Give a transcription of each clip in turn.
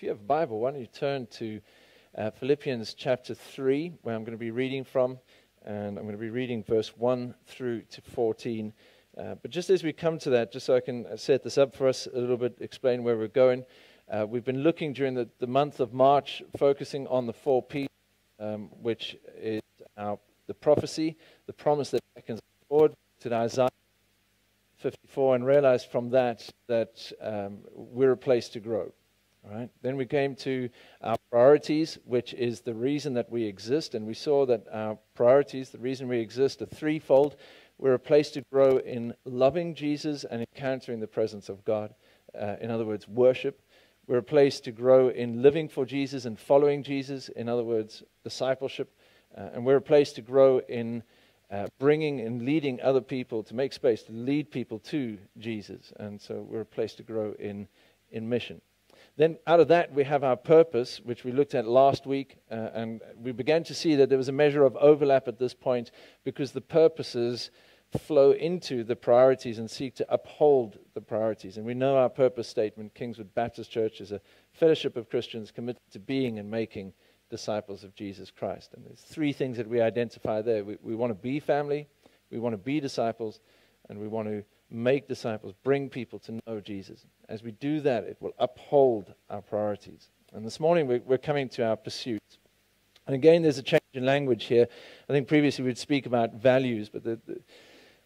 if you have a Bible, why don't you turn to uh, Philippians chapter 3, where I'm going to be reading from. And I'm going to be reading verse 1 through to 14. Uh, but just as we come to that, just so I can set this up for us a little bit, explain where we're going. Uh, we've been looking during the, the month of March, focusing on the four P's, um, which is our, the prophecy, the promise that beckons forward to Isaiah 54, and realized from that that um, we're a place to grow. Right. Then we came to our priorities, which is the reason that we exist, and we saw that our priorities, the reason we exist, are threefold. We're a place to grow in loving Jesus and encountering the presence of God. Uh, in other words, worship. We're a place to grow in living for Jesus and following Jesus. In other words, discipleship. Uh, and we're a place to grow in uh, bringing and leading other people to make space to lead people to Jesus. And so we're a place to grow in, in mission. Then, out of that, we have our purpose, which we looked at last week, uh, and we began to see that there was a measure of overlap at this point because the purposes flow into the priorities and seek to uphold the priorities. And we know our purpose statement, Kingswood Baptist Church, is a fellowship of Christians committed to being and making disciples of Jesus Christ. And there's three things that we identify there. We, we want to be family, we want to be disciples, and we want to make disciples, bring people to know Jesus. As we do that, it will uphold our priorities. And this morning we're, coming to our pursuits. And again, there's a change in language here. I think previously we'd speak about values, but the, the,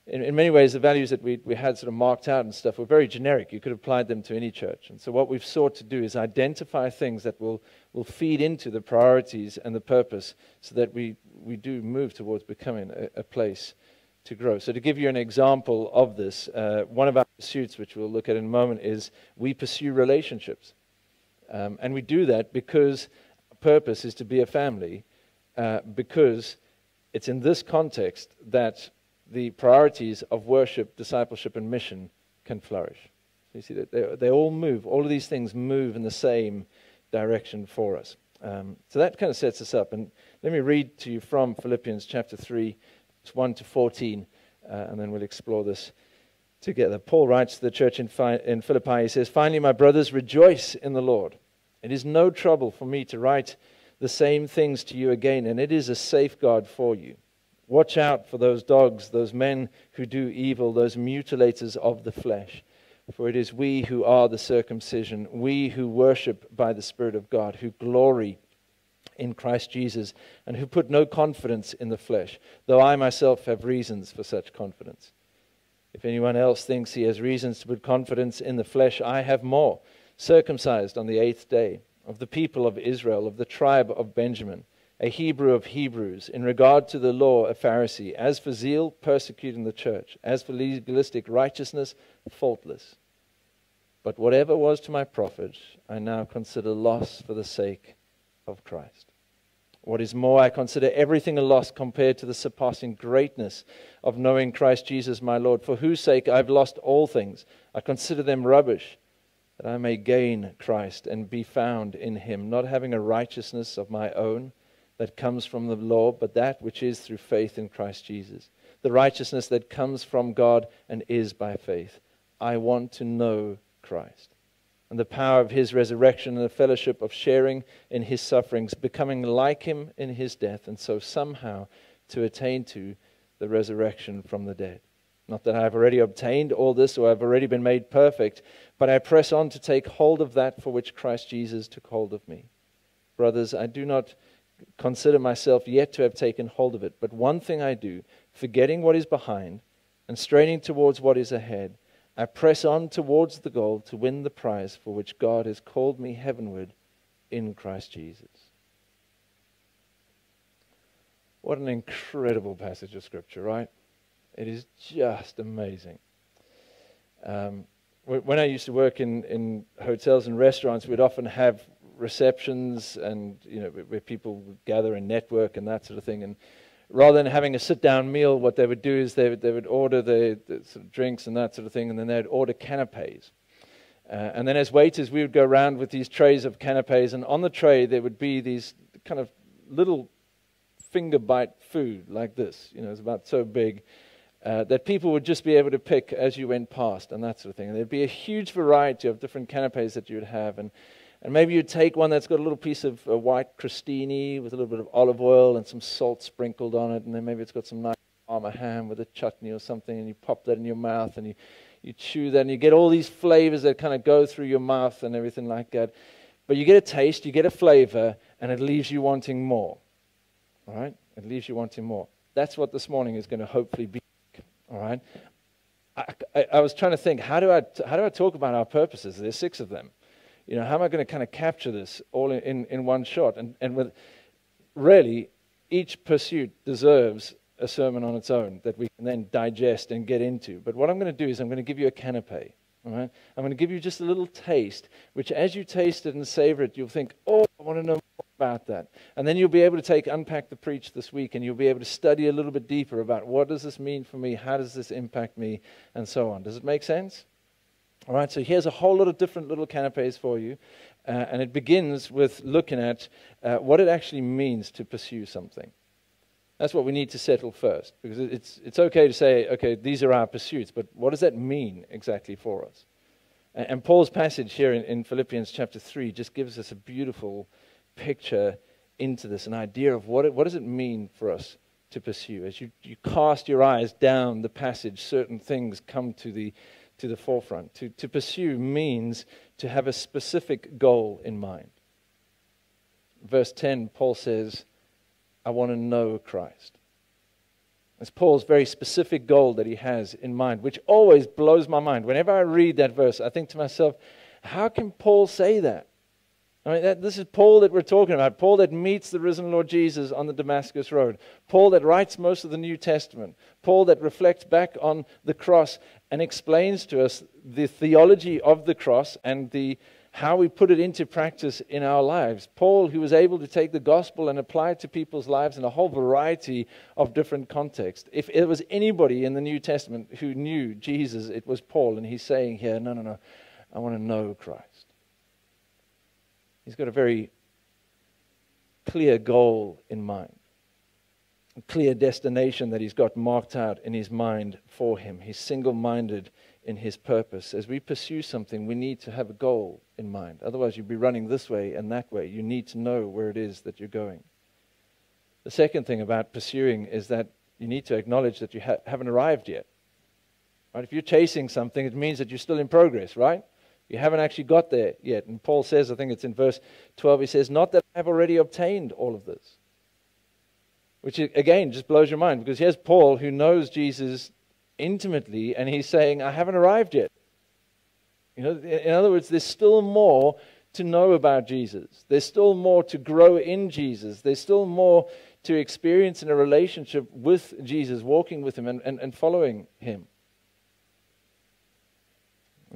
in, in, many ways, the values that we, we had sort of marked out and stuff were very generic. You could have applied them to any church. And so, what we've sought to do is identify things that will, will feed into the priorities and the purpose so that we, we do move towards becoming a, a place to grow. So, to give you an example of this, uh, one of our pursuits, which we'll look at in a moment, is we pursue relationships. Um, and we do that because purpose is to be a family, uh, because it's in this context that the priorities of worship, discipleship, and mission can flourish. So you see that they, they all move, all of these things move in the same direction for us. Um, so that kind of sets us up. And let me read to you from Philippians chapter 3 1 to 14, uh, and then we'll explore this together. Paul writes to the church in, in Philippi, he says, Finally, my brothers, rejoice in the Lord. It is no trouble for me to write the same things to you again, and it is a safeguard for you. Watch out for those dogs, those men who do evil, those mutilators of the flesh. For it is we who are the circumcision, we who worship by the Spirit of God, who glory in Christ Jesus, and who put no confidence in the flesh, though I myself have reasons for such confidence. If anyone else thinks he has reasons to put confidence in the flesh, I have more. Circumcised on the eighth day, of the people of Israel, of the tribe of Benjamin, a Hebrew of Hebrews, in regard to the law, a Pharisee, as for zeal, persecuting the church, as for legalistic righteousness, faultless. But whatever was to my profit, I now consider loss for the sake of Christ. What is more, I consider everything a loss compared to the surpassing greatness of knowing Christ Jesus my Lord, for whose sake I've lost all things. I consider them rubbish, that I may gain Christ and be found in him, not having a righteousness of my own that comes from the law, but that which is through faith in Christ Jesus. The righteousness that comes from God and is by faith. I want to know Christ and the power of his resurrection and the fellowship of sharing in his sufferings, becoming like him in his death, and so somehow to attain to the resurrection from the dead. Not that I have already obtained all this or I have already been made perfect, but I press on to take hold of that for which Christ Jesus took hold of me. Brothers, I do not consider myself yet to have taken hold of it, but one thing I do, forgetting what is behind and straining towards what is ahead. I press on towards the goal to win the prize for which God has called me heavenward in Christ Jesus. What an incredible passage of Scripture, right? It is just amazing. Um, when I used to work in, in hotels and restaurants, we'd often have receptions and, you know, where people would gather and network and that sort of thing. And rather than having a sit down meal, what they would do is they would, they would order the, the sort of drinks and that sort of thing, and then they'd order canapes. Uh, and then as waiters, we would go around with these trays of canapes, and on the tray there would be these kind of little finger bite food like this. You know, it's about so big. Uh, that people would just be able to pick as you went past and that sort of thing. And there'd be a huge variety of different canapes that you would have. And And maybe you take one that's got a little piece of uh, white crostini with a little bit of olive oil and some salt sprinkled on it, and then maybe it's got some nice parma ham with a chutney or something, and you pop that in your mouth and you, you chew that, and you get all these flavors that kind of go through your mouth and everything like that. But you get a taste, you get a flavor, and it leaves you wanting more. All right? It leaves you wanting more. That's what this morning is going to hopefully be. All right? I, I, I was trying to think, how do I, how do I talk about our purposes? There's six of them you know, how am I going to kind of capture this all in, in, one shot? And, and with really, each pursuit deserves a sermon on its own that we can then digest and get into. But what I'm going to do is I'm going to give you a canapé. All right? I'm going to give you just a little taste, which as you taste it and savor it, you'll think, oh, I want to know more about that. And then you'll be able to take, unpack the preach this week, and you'll be able to study a little bit deeper about what does this mean for me, how does this impact me, and so on. Does it make sense? All right, so here's a whole lot of different little canapes for you. Uh, and it begins with looking at uh, what it actually means to pursue something. That's what we need to settle first. Because it's, it's okay to say, okay, these are our pursuits, but what does that mean exactly for us? And, and Paul's passage here in, in Philippians chapter 3 just gives us a beautiful picture into this, an idea of what, it, what does it mean for us to pursue. As you, you cast your eyes down the passage, certain things come to the, to the forefront. To, to pursue means to have a specific goal in mind. Verse 10, Paul says, I want to know Christ. It's Paul's very specific goal that he has in mind, which always blows my mind. Whenever I read that verse, I think to myself, how can Paul say that? I mean, that, this is Paul that we're talking about. Paul that meets the risen Lord Jesus on the Damascus Road. Paul that writes most of the New Testament. Paul that reflects back on the cross and explains to us the theology of the cross and the, how we put it into practice in our lives. Paul, who was able to take the gospel and apply it to people's lives in a whole variety of different contexts. If there was anybody in the New Testament who knew Jesus, it was Paul. And he's saying here, no, no, no, I want to know Christ. He's got a very clear goal in mind, a clear destination that he's got marked out in his mind for him. He's single minded in his purpose. As we pursue something, we need to have a goal in mind. Otherwise, you'll be running this way and that way. You need to know where it is that you're going. The second thing about pursuing is that you need to acknowledge that you ha- haven't arrived yet. Right? If you're chasing something, it means that you're still in progress, right? You haven't actually got there yet. And Paul says, I think it's in verse 12, he says, Not that I have already obtained all of this. Which, again, just blows your mind because here's Paul who knows Jesus intimately and he's saying, I haven't arrived yet. You know, in other words, there's still more to know about Jesus. There's still more to grow in Jesus. There's still more to experience in a relationship with Jesus, walking with him and, and, and following him.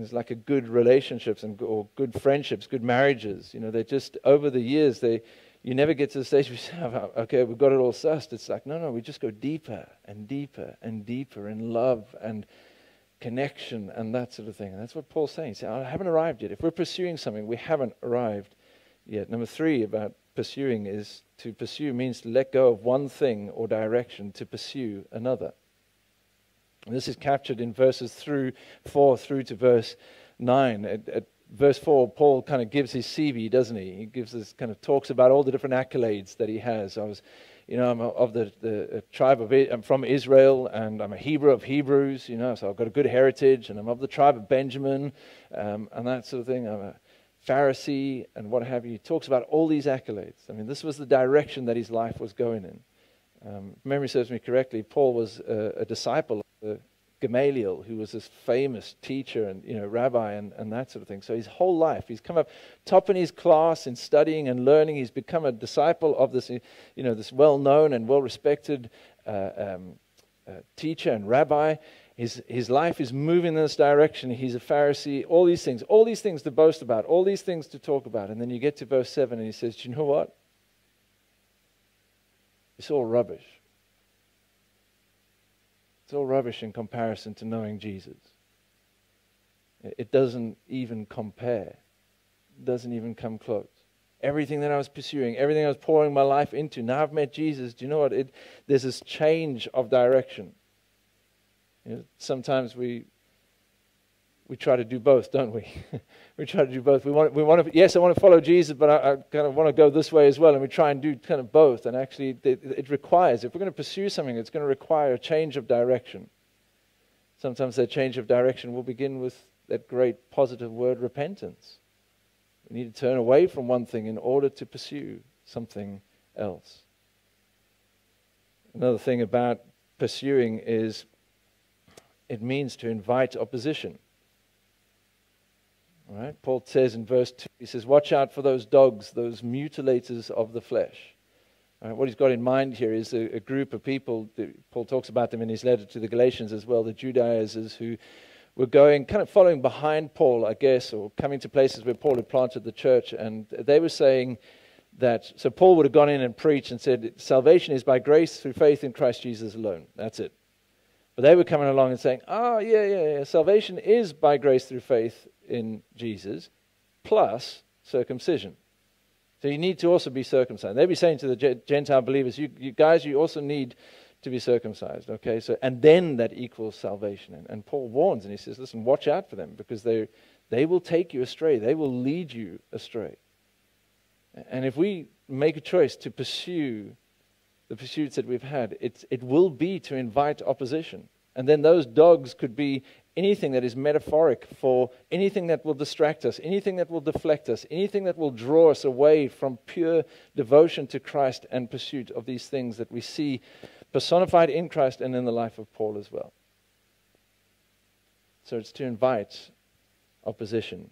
It's like a good relationships and or good friendships, good marriages. You know, they just over the years they you never get to the stage where you say, oh, okay, we've got it all sussed. It's like, no, no, we just go deeper and deeper and deeper in love and connection and that sort of thing. And that's what Paul's saying. He's saying, I haven't arrived yet. If we're pursuing something, we haven't arrived yet. Number three about pursuing is to pursue means to let go of one thing or direction to pursue another. And this is captured in verses through 4 through to verse 9. At, at verse 4, Paul kind of gives his CV, doesn't he? He gives this kind of talks about all the different accolades that he has. I was, you know, I'm of the, the tribe of, I'm from Israel and I'm a Hebrew of Hebrews, you know, so I've got a good heritage and I'm of the tribe of Benjamin um, and that sort of thing. I'm a Pharisee and what have you. He talks about all these accolades. I mean, this was the direction that his life was going in. Um, memory serves me correctly, Paul was a, a disciple of Gamaliel, who was this famous teacher and you know rabbi and, and that sort of thing. So his whole life, he's come up top in his class in studying and learning. He's become a disciple of this, you know, this well-known and well-respected uh, um, uh, teacher and rabbi. His, his life is moving in this direction. He's a Pharisee. All these things, all these things to boast about, all these things to talk about. And then you get to verse seven, and he says, "Do you know what? It's all rubbish. It's all rubbish in comparison to knowing Jesus. It doesn't even compare. It doesn't even come close. Everything that I was pursuing, everything I was pouring my life into, now I've met Jesus. Do you know what? It, there's this change of direction. You know, sometimes we we try to do both, don't we? we try to do both. We want, we want to, yes, I want to follow Jesus, but I, I kind of want to go this way as well. And we try and do kind of both. And actually, it, it requires, if we're going to pursue something, it's going to require a change of direction. Sometimes that change of direction will begin with that great positive word, repentance. We need to turn away from one thing in order to pursue something else. Another thing about pursuing is it means to invite opposition. Paul says in verse 2, he says, Watch out for those dogs, those mutilators of the flesh. Right, what he's got in mind here is a, a group of people, Paul talks about them in his letter to the Galatians as well, the Judaizers who were going, kind of following behind Paul, I guess, or coming to places where Paul had planted the church. And they were saying that, so Paul would have gone in and preached and said, Salvation is by grace through faith in Christ Jesus alone. That's it. But they were coming along and saying, Oh, yeah, yeah, yeah. Salvation is by grace through faith in Jesus plus circumcision. So you need to also be circumcised. They'd be saying to the Gentile believers, you, you, guys, you also need to be circumcised. Okay, so and then that equals salvation. And, and Paul warns and he says, listen, watch out for them because they they will take you astray. They will lead you astray. And if we make a choice to pursue the pursuits that we've had, it, it will be to invite opposition. And then those dogs could be anything that is metaphoric for anything that will distract us, anything that will deflect us, anything that will draw us away from pure devotion to Christ and pursuit of these things that we see personified in Christ and in the life of Paul as well. So it's to invite opposition.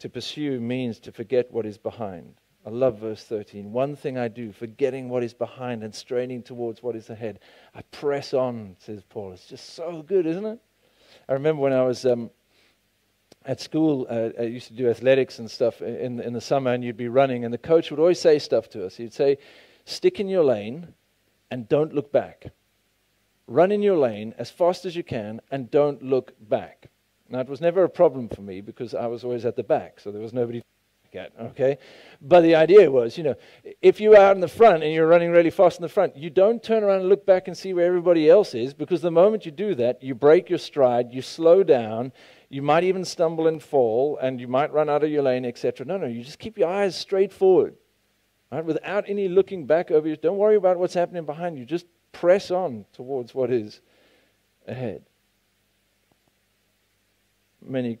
To pursue means to forget what is behind. I love verse 13. One thing I do, forgetting what is behind and straining towards what is ahead. I press on, says Paul. It's just so good, isn't it? I remember when I was um, at school, uh, I used to do athletics and stuff in, in the summer, and you'd be running, and the coach would always say stuff to us. He'd say, Stick in your lane and don't look back. Run in your lane as fast as you can and don't look back. Now, it was never a problem for me because I was always at the back, so there was nobody at, okay? But the idea was, you know, if you're out in the front and you're running really fast in the front, you don't turn around and look back and see where everybody else is because the moment you do that, you break your stride, you slow down, you might even stumble and fall, and you might run out of your lane, etc. No, no, you just keep your eyes straight forward, right? Without any looking back over you. Don't worry about what's happening behind you. Just press on towards what is ahead. Many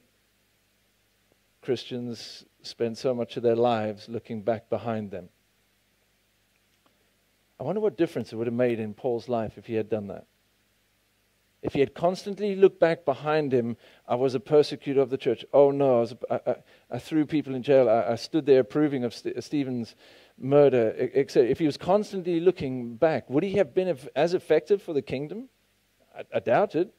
Christians spend so much of their lives looking back behind them. I wonder what difference it would have made in Paul's life if he had done that. If he had constantly looked back behind him, I was a persecutor of the church. Oh no, I, was, I, I, I threw people in jail. I, stood there approving of St- Stephen's murder. Etc. If he was constantly looking back, would he have been as effective for the kingdom? I doubt it.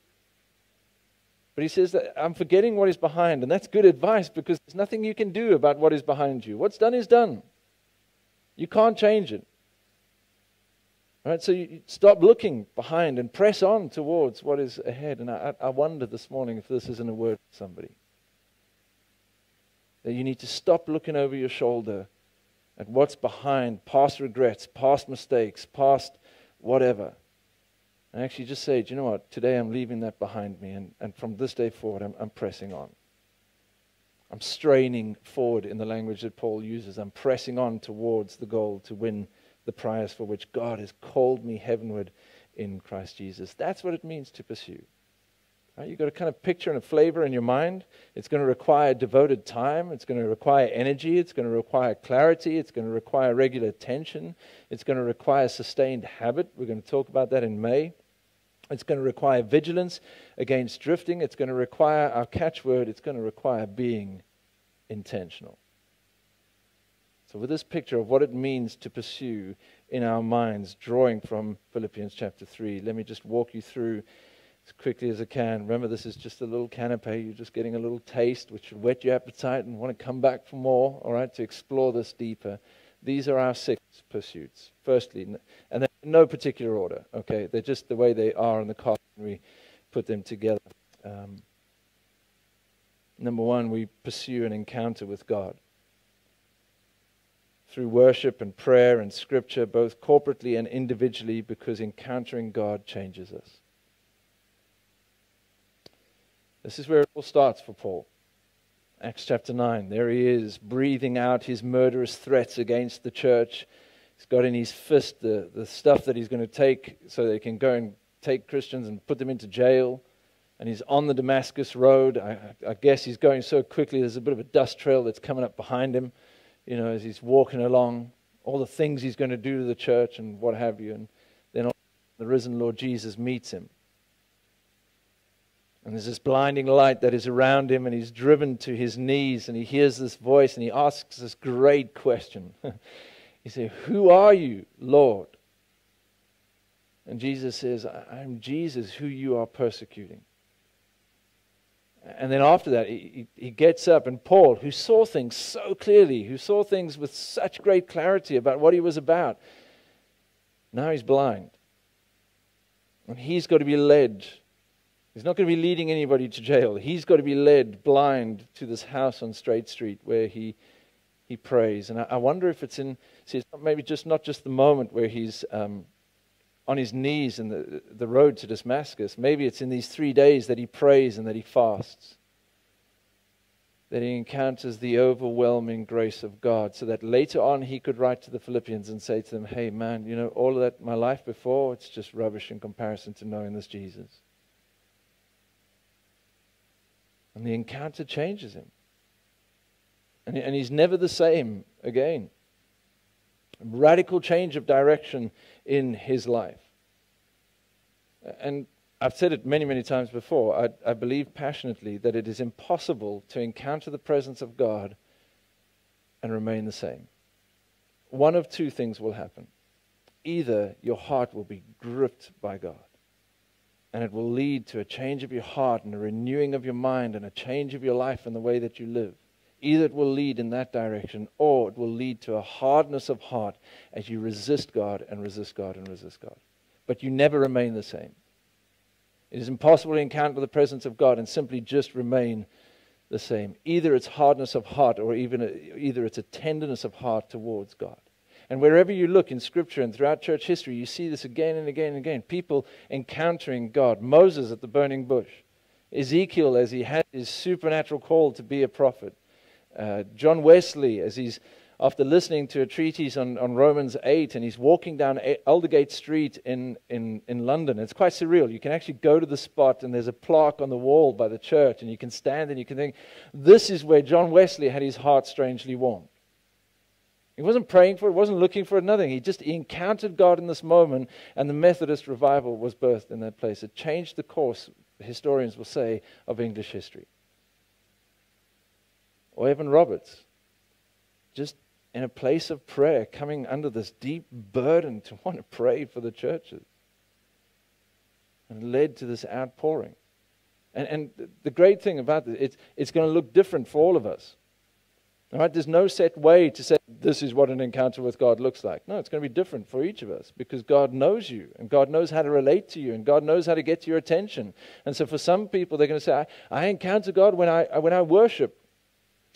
But he says that I'm forgetting what is behind, and that's good advice because there's nothing you can do about what is behind you. What's done is done. You can't change it. All right, so you stop looking behind and press on towards what is ahead. And I, I wonder this morning if this isn't a word for somebody. That you need to stop looking over your shoulder at what's behind, past regrets, past mistakes, past whatever. And actually just say, do you know what? Today I'm leaving that behind me, and, and from this day forward, I'm, I'm pressing on. I'm straining forward in the language that Paul uses. I'm pressing on towards the goal to win the prize for which God has called me heavenward in Christ Jesus. That's what it means to pursue. Right? You've got a kind of picture and a flavor in your mind. It's going to require devoted time. It's going to require energy. It's going to require clarity. It's going to require regular attention. It's going to require sustained habit. We're going to talk about that in May. It's going to require vigilance against drifting. It's going to require our catchword. It's going to require being intentional. So, with this picture of what it means to pursue in our minds, drawing from Philippians chapter 3, let me just walk you through as quickly as I can. Remember, this is just a little canapé. You're just getting a little taste, which should whet your appetite and want to come back for more, all right, to explore this deeper. These are our six pursuits. Firstly, and they're in no particular order, okay? They're just the way they are in the card we put them together. Um, number one, we pursue an encounter with God. Through worship and prayer and scripture, both corporately and individually, because encountering God changes us. This is where it all starts for Paul. Acts chapter 9. There he is, breathing out his murderous threats against the church. He's got in his fist the, the stuff that he's going to take so they can go and take Christians and put them into jail. And he's on the Damascus Road. I, I guess he's going so quickly, there's a bit of a dust trail that's coming up behind him, you know, as he's walking along. All the things he's going to do to the church and what have you. And then the risen Lord Jesus meets him. And there's this blinding light that is around him, and he's driven to his knees, and he hears this voice, and he asks this great question. he says, Who are you, Lord? And Jesus says, I'm Jesus, who you are persecuting. And then after that, he, he gets up, and Paul, who saw things so clearly, who saw things with such great clarity about what he was about, now he's blind. And he's got to be led He's not going to be leading anybody to jail. He's got to be led blind to this house on Straight Street where he, he prays. And I, I wonder if it's in, see, it's maybe just not just the moment where he's um, on his knees in the, the road to Damascus. Maybe it's in these three days that he prays and that he fasts. That he encounters the overwhelming grace of God, so that later on he could write to the Philippians and say to them, Hey, man, you know, all of that, my life before, it's just rubbish in comparison to knowing this Jesus. And the encounter changes him. And, and he's never the same again. Radical change of direction in his life. And I've said it many, many times before. I, I believe passionately that it is impossible to encounter the presence of God and remain the same. One of two things will happen. Either your heart will be gripped by God, and it will lead to a change of your heart and a renewing of your mind and a change of your life and the way that you live. Either it will lead in that direction or it will lead to a hardness of heart as you resist God and resist God and resist God. But you never remain the same. It is impossible to encounter the presence of God and simply just remain the same. Either it's hardness of heart or even either it's a tenderness of heart towards God. And wherever you look in Scripture and throughout church history, you see this again and again and again. People encountering God. Moses at the burning bush. Ezekiel as he had his supernatural call to be a prophet. Uh, John Wesley as he's, after listening to a treatise on, on Romans 8, and he's walking down Aldersgate Street in, in, in London. It's quite surreal. You can actually go to the spot, and there's a plaque on the wall by the church, and you can stand and you can think, this is where John Wesley had his heart strangely warmed. He wasn't praying for it, wasn't looking for it, nothing. He just he encountered God in this moment, and the Methodist revival was birthed in that place. It changed the course, historians will say, of English history. Or Evan Roberts, just in a place of prayer, coming under this deep burden to want to pray for the churches. And led to this outpouring. And, and the great thing about this, it's, it's going to look different for all of us. There's no set way to say this is what an encounter with God looks like. No, it's going to be different for each of us because God knows you and God knows how to relate to you and God knows how to get to your attention. And so for some people, they're going to say, I, I encounter God when I, when I worship,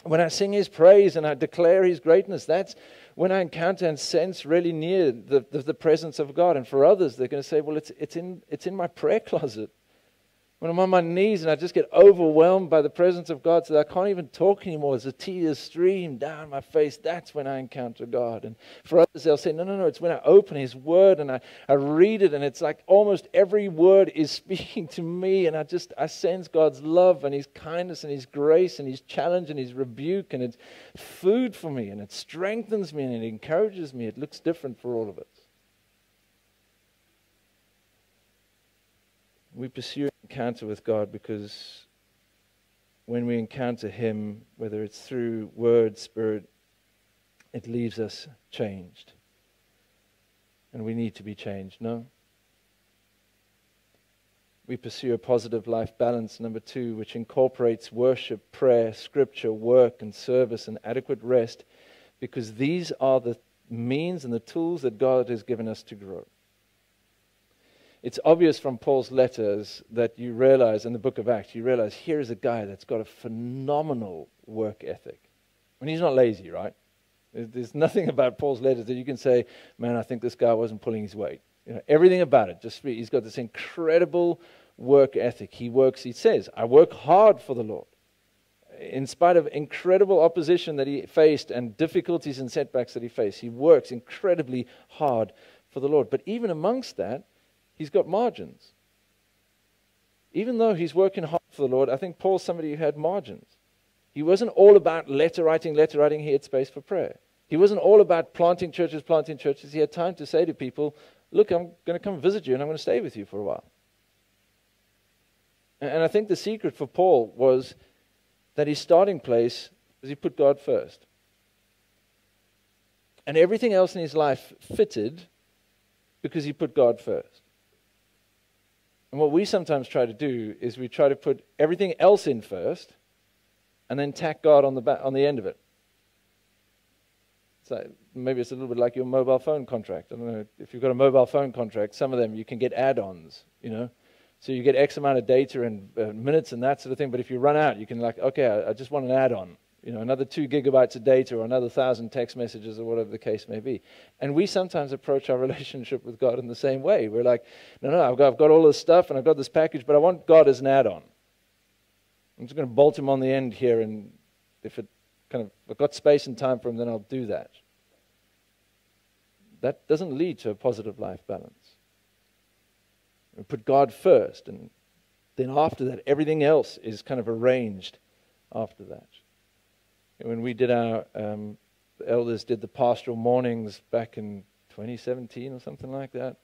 when I sing His praise and I declare His greatness. That's when I encounter and sense really near the, the, the presence of God. And for others, they're going to say, well, it's, it's, in, it's in my prayer closet. When I'm on my knees and I just get overwhelmed by the presence of God so that I can't even talk anymore, as the tears stream down my face, that's when I encounter God. And for others, they'll say, no, no, no, it's when I open His Word and I, I read it, and it's like almost every word is speaking to me, and I just, I sense God's love and His kindness and His grace and His challenge and His rebuke, and it's food for me, and it strengthens me and it encourages me. It looks different for all of us. We pursue encounter with God because when we encounter Him, whether it's through word, spirit, it leaves us changed. And we need to be changed, no? We pursue a positive life balance, number two, which incorporates worship, prayer, scripture, work, and service, and adequate rest, because these are the means and the tools that God has given us to grow it's obvious from Paul's letters that you realize in the book of Acts, you realize here is a guy that's got a phenomenal work ethic. Mean, he's not lazy, right? There's nothing about Paul's letters that you can say, man, I think this guy wasn't pulling his weight. You know, everything about it, just he's got this incredible work ethic. He works, he says, I work hard for the Lord. In spite of incredible opposition that he faced and difficulties and setbacks that he faced, he works incredibly hard for the Lord. But even amongst that, he's got margins. Even though he's working hard for the Lord, I think Paul's somebody who had margins. He wasn't all about letter writing, letter writing, he had space for prayer. He wasn't all about planting churches, planting churches. He had time to say to people, Look, I'm going to come visit you and I'm going to stay with you for a while. And I think the secret for Paul was that his starting place was he put God first. And everything else in his life fitted because he put God first. And what we sometimes try to do is we try to put everything else in first and then tack God on the, back, on the end of it. So maybe it's a little bit like your mobile phone contract. I don't know if you've got a mobile phone contract, some of them you can get add ons, you know. So you get X amount of data and uh, minutes and that sort of thing. But if you run out, you can like, okay, I, I just want an add-on, you know, another two gigabytes of data or another thousand text messages or whatever the case may be. And we sometimes approach our relationship with God in the same way. We're like, no, no, I've got, I've got all this stuff and I've got this package, but I want God as an add-on. I'm just going to bolt him on the end here, and if it kind of I've got space and time for him, then I'll do that. That doesn't lead to a positive life balance. We put God first, and then after that, everything else is kind of arranged after that. When we did our, um, elders did the pastoral mornings back in 2017 or something like that.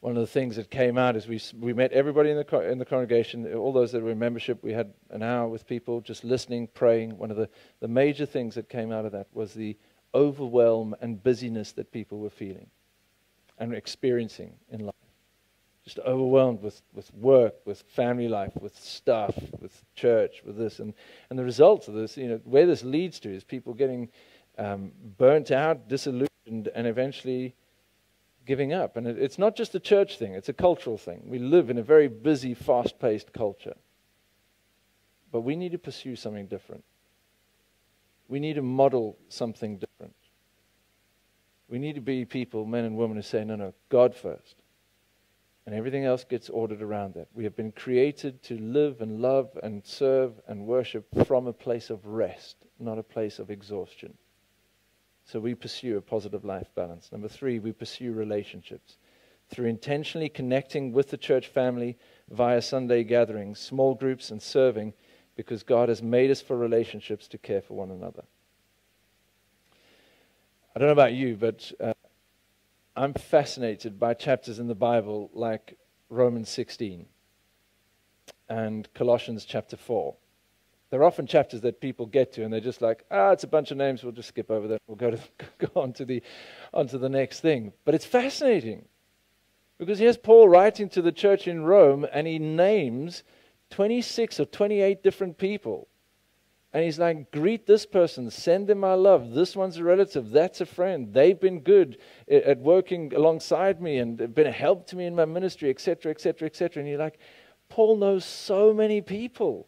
One of the things that came out is we, we met everybody in the, in the congregation, all those that were in membership. We had an hour with people just listening, praying. One of the, the major things that came out of that was the overwhelm and busyness that people were feeling and experiencing in life just overwhelmed with, with work, with family life, with stuff, with church, with this. And, and the results of this, you know, where this leads to is people getting um, burnt out, disillusioned, and eventually giving up. And it, it's not just a church thing, it's a cultural thing. We live in a very busy, fast paced culture. But we need to pursue something different. We need to model something different. We need to be people, men and women, who say, no, no, God first and everything else gets ordered around that. We have been created to live and love and serve and worship from a place of rest, not a place of exhaustion. So we pursue a positive life balance. Number three, we pursue relationships. Through intentionally connecting with the church family via Sunday gatherings, small groups, and serving, because God has made us for relationships to care for one another. I don't know about you, but uh, I'm fascinated by chapters in the Bible like Romans 16 and Colossians chapter 4. There are often chapters that people get to and they're just like, ah, it's a bunch of names, we'll just skip over them. We'll go, to, go on, to the, on to the next thing. But it's fascinating because here's Paul writing to the church in Rome and he names 26 or 28 different people and he's like, greet this person, send them my love. This one's a relative, that's a friend. They've been good at working alongside me and been a help to me in my ministry, etc., etc., etc. And you're like, Paul knows so many people.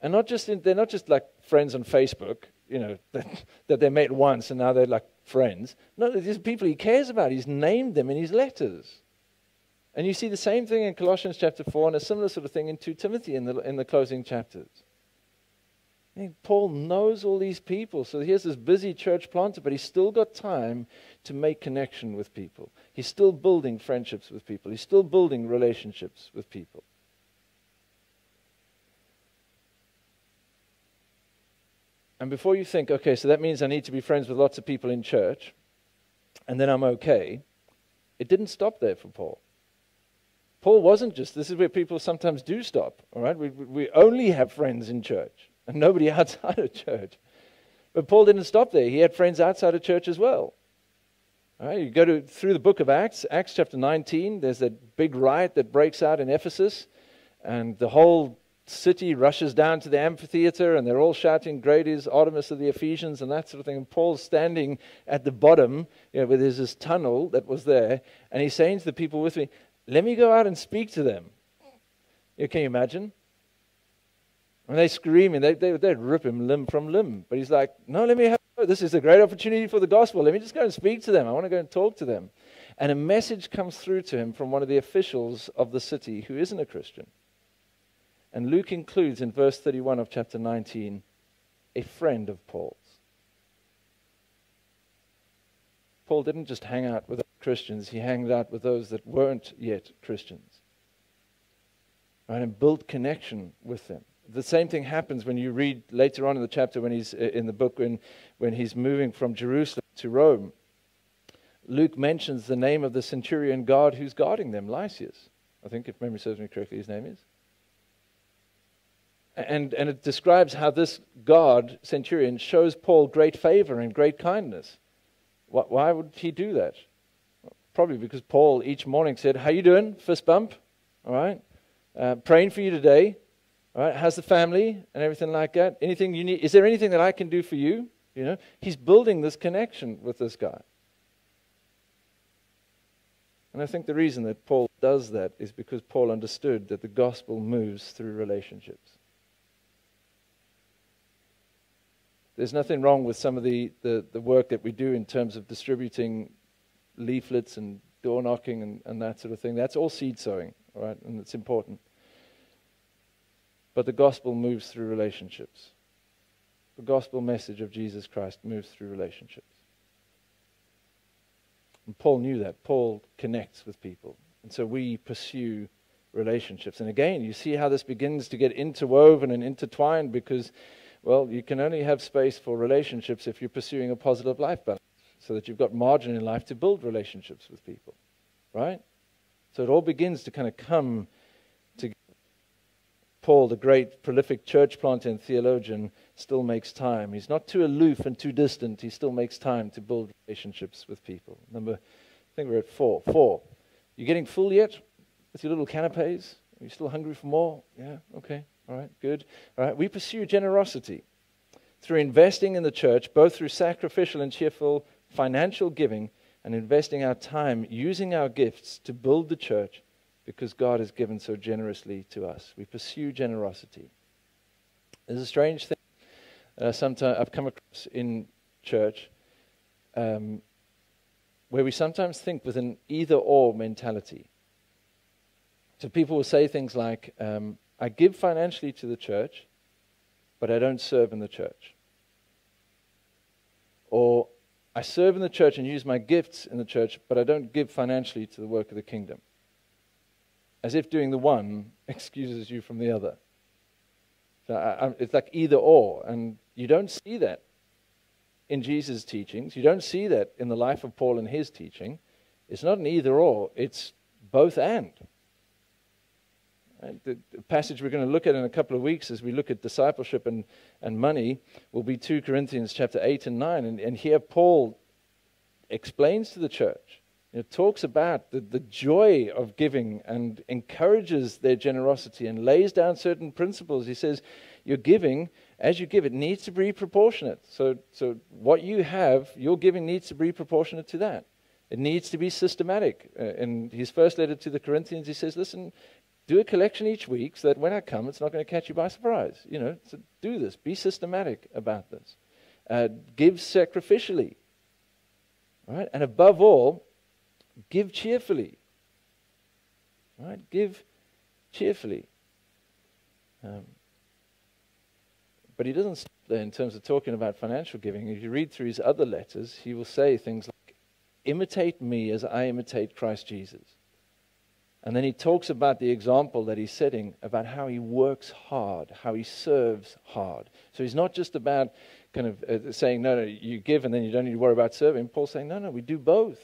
And not just in, they're not just like friends on Facebook, you know, that, that they met once and now they're like friends. No, these people he cares about. He's named them in his letters. And you see the same thing in Colossians chapter 4 and a similar sort of thing in 2 Timothy in the, in the closing chapters. Paul knows all these people. So here's this busy church planter, but he's still got time to make connection with people. He's still building friendships with people. He's still building relationships with people. And before you think, okay, so that means I need to be friends with lots of people in church, and then I'm okay, it didn't stop there for Paul. Paul wasn't just, this is where people sometimes do stop, all right? We, we only have friends in church and nobody outside of church. But Paul didn't stop there. He had friends outside of church as well. All right, you go to, through the book of Acts, Acts chapter 19, there's that big riot that breaks out in Ephesus, and the whole city rushes down to the amphitheater, and they're all shouting, Great is Artemis of the Ephesians, and that sort of thing. And Paul's standing at the bottom, you know, where there's this tunnel that was there, and he's saying to the people with me, Let me go out and speak to them. You know, can you imagine? And they screaming, they, they, they'd rip him limb from limb. But he's like, no, let me have this is a great opportunity for the gospel. Let me just go and speak to them. I want to go and talk to them. And a message comes through to him from one of the officials of the city who isn't a Christian. And Luke includes in verse 31 of chapter 19 a friend of Paul's. Paul didn't just hang out with Christians, he hanged out with those that weren't yet Christians. Right, and built connection with them. The same thing happens when you read later on in the chapter when he's in the book when, when he's moving from Jerusalem to Rome. Luke mentions the name of the centurion guard who's guarding them, Lysias. I think, if memory serves me correctly, his name is. And, and it describes how this guard, centurion, shows Paul great favor and great kindness. Why would he do that? Probably because Paul each morning said, How you doing? Fist bump. All right. Uh, praying for you today. All right. How's the family and everything like that? Anything you need? Is there anything that I can do for you? You know, he's building this connection with this guy. And I think the reason that Paul does that is because Paul understood that the gospel moves through relationships. There's nothing wrong with some of the, the, the work that we do in terms of distributing leaflets and door knocking and, and that sort of thing. That's all seed sowing, all right, and it's important. But the gospel moves through relationships. The gospel message of Jesus Christ moves through relationships. And Paul knew that. Paul connects with people. And so we pursue relationships. And again, you see how this begins to get interwoven and intertwined because, well, you can only have space for relationships if you're pursuing a positive life balance so that you've got margin in life to build relationships with people. Right? So it all begins to kind of come Paul, the great prolific church planter and theologian, still makes time. He's not too aloof and too distant. He still makes time to build relationships with people. Number, I think we're at four. Four. You getting full yet with your little canapes? Are you still hungry for more? Yeah, okay. All right, good. All right, we pursue generosity through investing in the church, both through sacrificial and cheerful financial giving and investing our time using our gifts to build the church because God has given so generously to us. We pursue generosity. There's a strange thing uh, sometimes I've come across in church um, where we sometimes think with an either or mentality. So people will say things like, um, I give financially to the church, but I don't serve in the church. Or I serve in the church and use my gifts in the church, but I don't give financially to the work of the kingdom. As if doing the one excuses you from the other. So I, it's like either or. And you don't see that in Jesus' teachings. You don't see that in the life of Paul and his teaching. It's not an either or, it's both and. The passage we're going to look at in a couple of weeks as we look at discipleship and, and money will be 2 Corinthians chapter 8 and 9. And, and here Paul explains to the church, know, talks about the, the joy of giving and encourages their generosity and lays down certain principles. He says, Your giving as you give, it needs to be proportionate. So, so what you have, your giving needs to be proportionate to that. It needs to be systematic. Uh, in his first letter to the Corinthians, he says, listen, do a collection each week so that when I come, it's not going to catch you by surprise. You know, so do this. Be systematic about this. Uh, give sacrificially. Right? And above all, give cheerfully. Right? Give cheerfully. Um, but he doesn't stop there in terms of talking about financial giving. If you read through his other letters, he will say things like, Imitate me as I imitate Christ Jesus. And then he talks about the example that he's setting about how he works hard, how he serves hard. So he's not just about kind of uh, saying, no, no, you give and then you don't need to worry about serving. Paul's saying, no, no, we do both.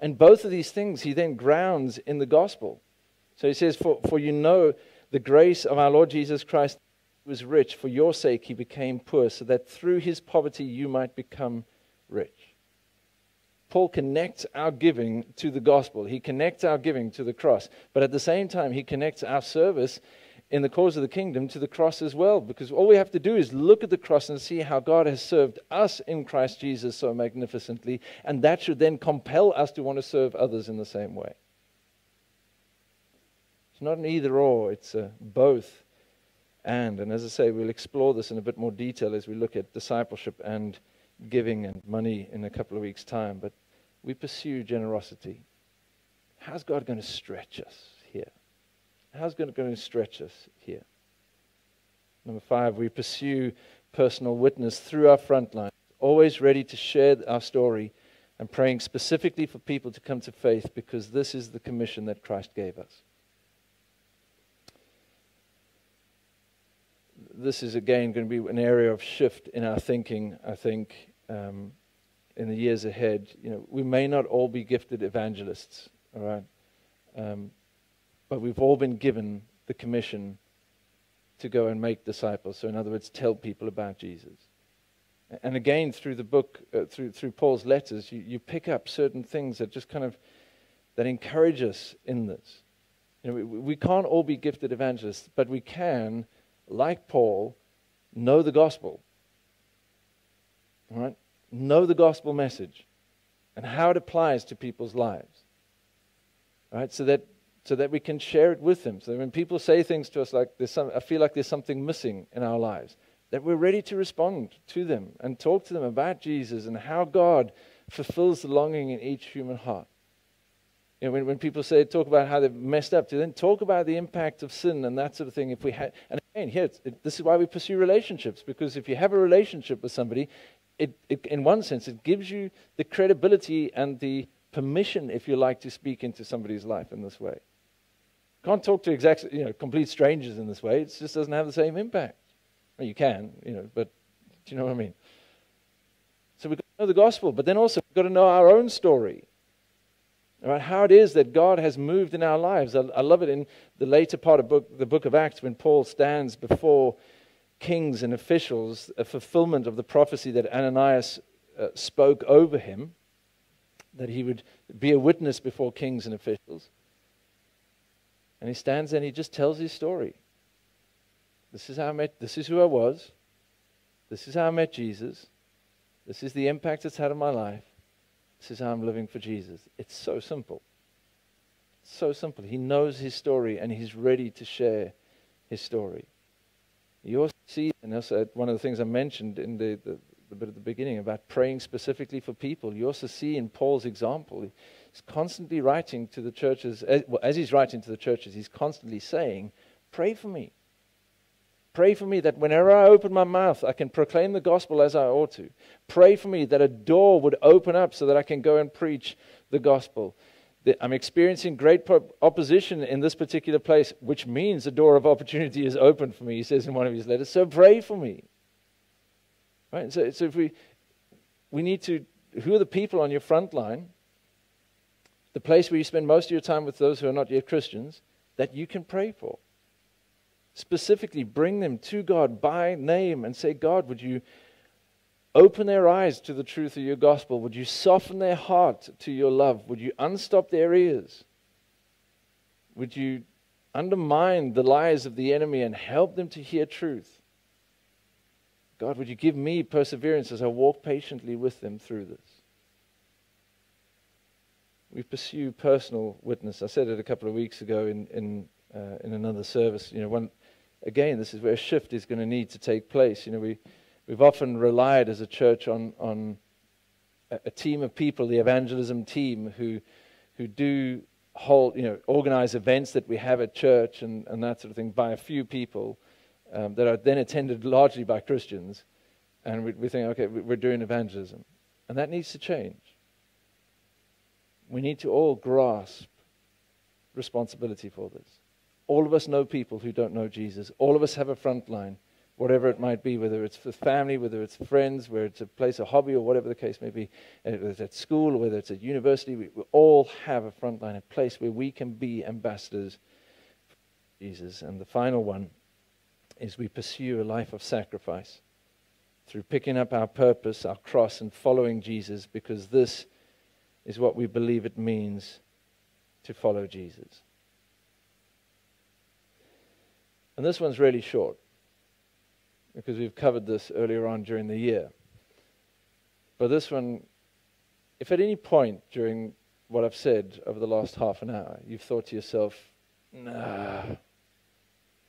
And both of these things he then grounds in the gospel. So he says, for, for you know the grace of our Lord Jesus Christ was rich, for your sake he became poor, so that through his poverty you might become rich. Paul connects our giving to the gospel. He connects our giving to the cross. But at the same time, he connects our service in the cause of the kingdom to the cross as well. Because all we have to do is look at the cross and see how God has served us in Christ Jesus so magnificently. And that should then compel us to want to serve others in the same way. It's not an either or, it's a both and. And as I say, we'll explore this in a bit more detail as we look at discipleship and giving and money in a couple of weeks' time, but we pursue generosity. How's God going to stretch us? How's God going to stretch us here? Number five, we pursue personal witness through our front line, always ready to share our story and praying specifically for people to come to faith because this is the commission that Christ gave us. This is again going to be an area of shift in our thinking, I think, um, in the years ahead. You know, we may not all be gifted evangelists, all right, um, but we've all been given the commission to go and make disciples. So, in other words, tell people about Jesus. And again, through the book, uh, through, through Paul's letters, you, you pick up certain things that just kind of that encourage us in this. You know, we, we can't all be gifted evangelists, but we can, like Paul, know the gospel. All right? Know the gospel message and how it applies to people's lives. All right? So that so that we can share it with them. So when people say things to us like there's some, I feel like there's something missing in our lives, that we're ready to respond to them and talk to them about Jesus and how God fulfills the longing in each human heart. You know, when, when people say talk about how they've messed up, to then talk about the impact of sin and that sort of thing. If we had, and again, here, it, this is why we pursue relationships because if you have a relationship with somebody, it, it, in one sense, it gives you the credibility and the permission, if you like, to speak into somebody's life in this way. Can't talk to exact, you know, complete strangers in this way. It just doesn't have the same impact. Well, you can, you know, but do you know what I mean? So we've got to know the gospel, but then also we've got to know our own story. Right, how it is that God has moved in our lives. I, I love it in the later part of book, the book of Acts when Paul stands before kings and officials, a fulfillment of the prophecy that Ananias uh, spoke over him, that he would be a witness before kings and officials. And he stands and he just tells his story. This is how I met, this is who I was. This is how I met Jesus. This is the impact it's had on my life. This is how I'm living for Jesus. It's so simple. so simple. He knows his story and he's ready to share his story. You also see, and also one of the things I mentioned in the, the, the bit at the beginning about praying specifically for people, you also see in Paul's example, Constantly writing to the churches. As, well, as he's writing to the churches, he's constantly saying, Pray for me. Pray for me that whenever I open my mouth, I can proclaim the gospel as I ought to. Pray for me that a door would open up so that I can go and preach the gospel. I'm experiencing great opposition in this particular place, which means a door of opportunity is open for me, he says in one of his letters. So pray for me. Right? So, so if we, we need to, who are the people on your front line? The place where you spend most of your time with those who are not yet Christians, that you can pray for. Specifically, bring them to God by name and say, God, would you open their eyes to the truth of your gospel? Would you soften their heart to your love? Would you unstop their ears? Would you undermine the lies of the enemy and help them to hear truth? God, would you give me perseverance as I walk patiently with them through this? We pursue personal witness. I said it a couple of weeks ago in in uh, in another service. You know, one again, this is where a shift is going to need to take place. You know, we we've often relied as a church on on a, a team of people, the evangelism team, who who do hold, you know, organize events that we have at church and, and that sort of thing by a few people um, that are then attended largely by Christians. And we, we think, okay, we're doing evangelism. And that needs to change we need to all grasp responsibility for this. All of us know people who don't know Jesus. All of us have a front line, whatever it might be, whether it's for family, whether it's friends, whether it's a place, a hobby, or whatever the case may be, uh, whether it's at school, whether it's at university. We, we all have a front line, a place where we can be ambassadors for Jesus. And the final one is we pursue a life of sacrifice through picking up our purpose, our cross, and following Jesus, because this is what we believe it means to follow Jesus. And this one's really short because we've covered this earlier on during the year. But this one, if at any point during what I've said over the last half an hour, you've thought to yourself, nah,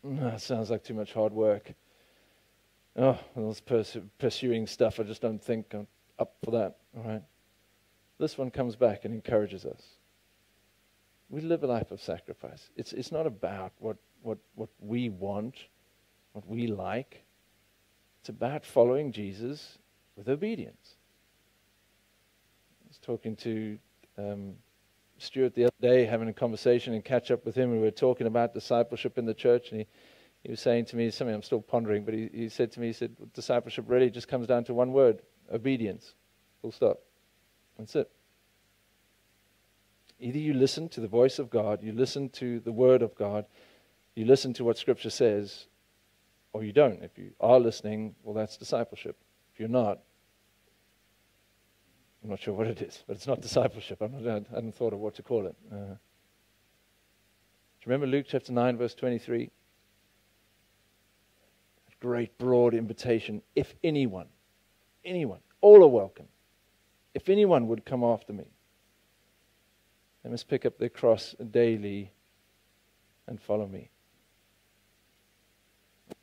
nah sounds like too much hard work. Oh, those pursuing stuff, I just don't think I'm up for that, all right? This one comes back and encourages us. We live a life of sacrifice. It's, it's not about what, what, what we want, what we like. It's about following Jesus with obedience. I was talking to um, Stuart the other day, having a conversation and catch up with him, and we were talking about discipleship in the church, and he, he was saying to me something I'm still pondering, but he, he said to me, he said, discipleship really just comes down to one word obedience. Full stop. That's it. Either you listen to the voice of God, you listen to the word of God, you listen to what Scripture says, or you don't. If you are listening, well, that's discipleship. If you're not, I'm not sure what it is, but it's not discipleship. I'm not, I hadn't thought of what to call it. Uh, do you remember Luke chapter 9, verse 23? Great broad invitation. If anyone, anyone, all are welcome. If anyone would come after me, they must pick up their cross daily and follow me.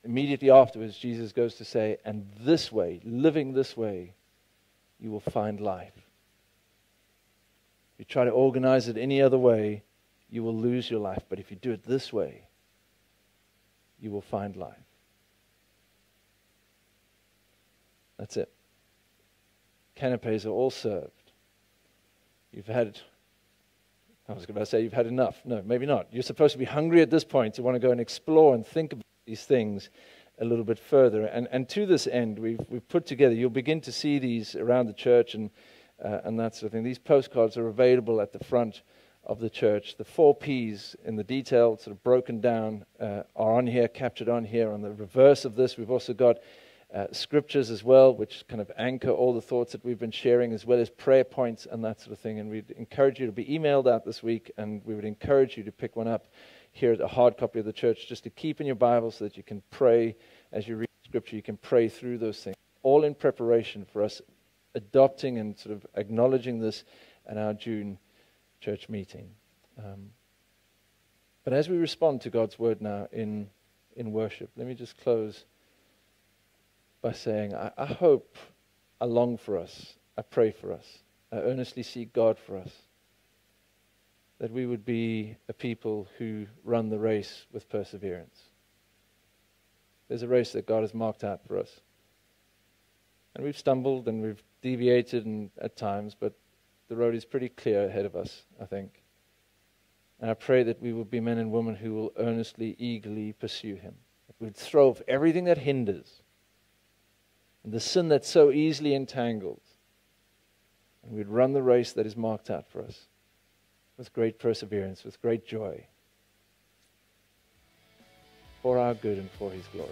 Immediately afterwards, Jesus goes to say, and this way, living this way, you will find life. If you try to organize it any other way, you will lose your life. But if you do it this way, you will find life. That's it. Canapés are all served. You've had I was going to say you've had enough. No, maybe not. You're supposed to be hungry at this point to want to go and explore and think about these things a little bit further. And, and to this end, we've, we've put together, you'll begin to see these around the church and, uh, and that sort of thing. These postcards are available at the front of the church. The four P's in the detail, sort of broken down, uh, are on here, captured on here. On the reverse of this, we've also got uh, scriptures as well, which kind of anchor all the thoughts that we've been sharing, as well as prayer points and that sort of thing. And we'd encourage you to be emailed out this week, and we would encourage you to pick one up here at a hard copy of the church, just to keep in your Bible so that you can pray as you read scripture. You can pray through those things, all in preparation for us adopting and sort of acknowledging this at our June church meeting. Um, but as we respond to God's word now in, in worship, let me just close by saying, I, I hope, I long for us, I pray for us, I earnestly seek God for us, that we would be a people who run the race with perseverance. There's a race that God has marked out for us. And we've stumbled and we've deviated and, at times, but the road is pretty clear ahead of us, I think. And I pray that we will be men and women who will earnestly, eagerly pursue Him. That we'd throw off everything that hinders and the sin that so easily entangled. And we'd run the race that is marked out for us with great perseverance, with great joy, for our good and for His glory.